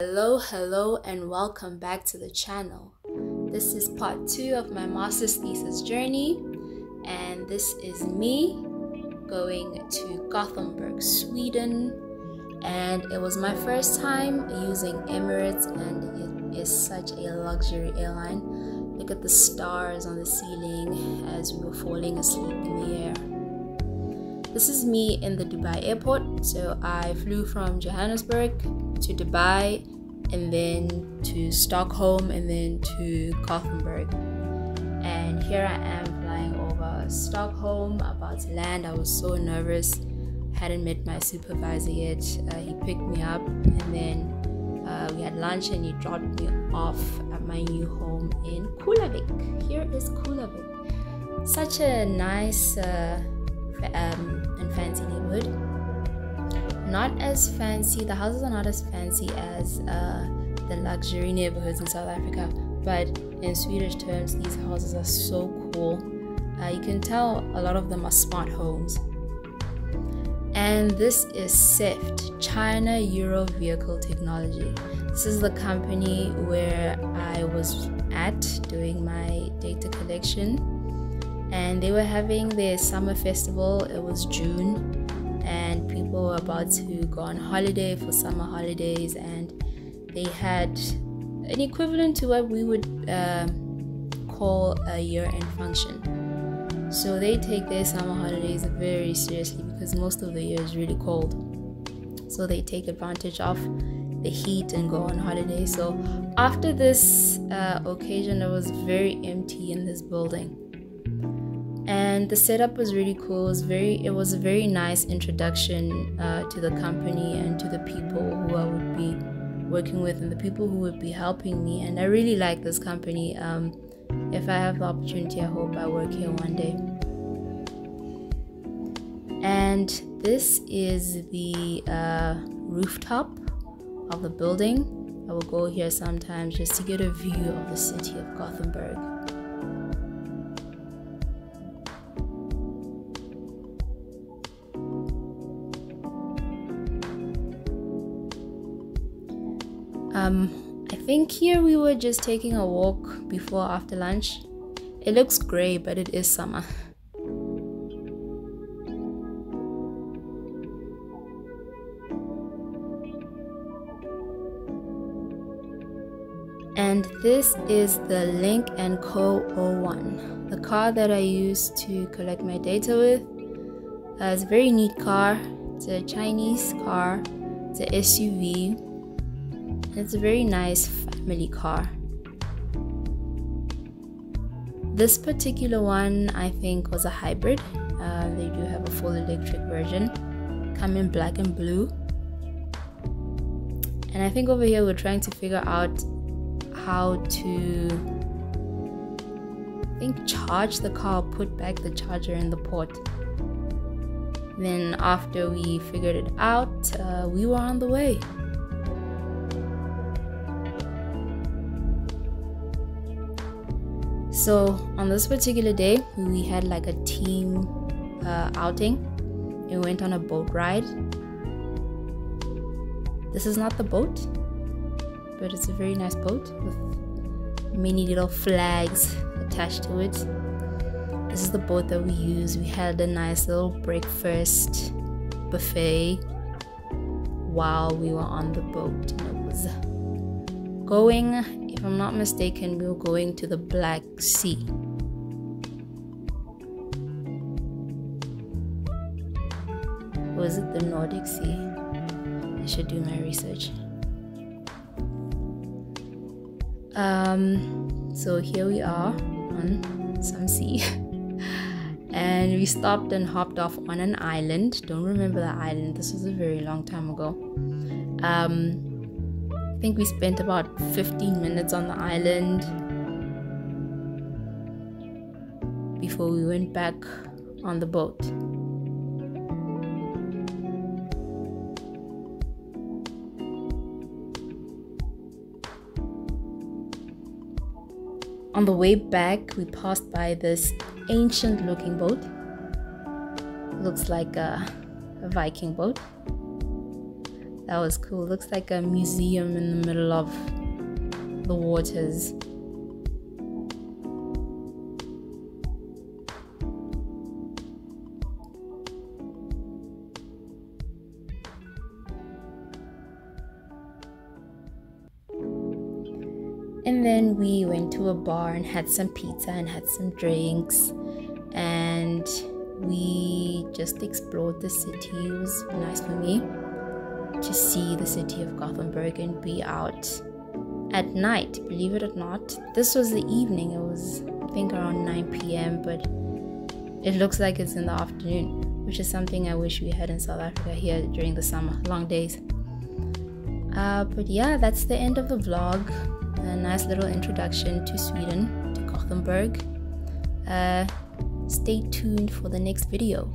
Hello, hello, and welcome back to the channel. This is part two of my master's thesis journey, and this is me going to Gothenburg, Sweden. And it was my first time using Emirates, and it is such a luxury airline. Look at the stars on the ceiling as we were falling asleep in the air. This is me in the Dubai airport. So I flew from Johannesburg to Dubai and then to Stockholm and then to Gothenburg. And here I am flying over Stockholm, about to land. I was so nervous, hadn't met my supervisor yet. Uh, he picked me up and then uh, we had lunch and he dropped me off at my new home in Kullavik. Here is Kullavik. Such a nice uh, um, and fancy neighborhood. Not as fancy, the houses are not as fancy as uh, the luxury neighborhoods in South Africa, but in Swedish terms, these houses are so cool. Uh, you can tell a lot of them are smart homes. And this is CEVT, China Euro Vehicle Technology. This is the company where I was at doing my data collection and they were having their summer festival. It was June, people were about to go on holiday for summer holidays, and they had an equivalent to what we would uh, call a year-end function. So they take their summer holidays very seriously because most of the year is really cold. So they take advantage of the heat and go on holiday. So after this uh, occasion, it was very empty in this building and the setup was really cool. It was very it was a very nice introduction uh, to the company and to the people who i would be working with and the people who would be helping me. And i really like this company. Um, if i have the opportunity i hope i work here one day. And this is the uh, rooftop of the building. I will go here sometimes just to get a view of the city of gothenburg Um, I think here we were just taking a walk before after lunch. It looks grey, but it is summer. And this is the Lynk & Co 01, the car that I use to collect my data with. Uh, it's a very neat car. It's a Chinese car. It's a SUV it's a very nice family car. This particular one, I think, was a hybrid. Uh, they do have a full electric version, come in black and blue. And I think over here we're trying to figure out how to I think charge the car, put back the charger in the port. Then after we figured it out, uh, we were on the way. So on this particular day, we had like a team uh, outing. We went on a boat ride. This is not the boat, but it's a very nice boat with many little flags attached to it. This is the boat that we use. We had a nice little breakfast buffet while we were on the boat. It was going if I'm not mistaken, we were going to the Black Sea. Was it the Nordic Sea? I should do my research. Um, so here we are on some sea. and we stopped and hopped off on an island. Don't remember the island, this was a very long time ago. Um, think we spent about 15 minutes on the island before we went back on the boat. On the way back, we passed by this ancient looking boat. Looks like a, a Viking boat that was cool. Looks like a museum in the middle of the waters. And then we went to a bar and had some pizza and had some drinks. And we just explored the city. It was nice for me see the city of Gothenburg and be out at night, believe it or not. This was the evening, it was, I think, around 9 p.m., but it looks like it's in the afternoon, which is something I wish we had in South Africa here during the summer, long days. Uh, but yeah, that's the end of the vlog. A nice little introduction to Sweden, to Gothenburg. Uh, stay tuned for the next video.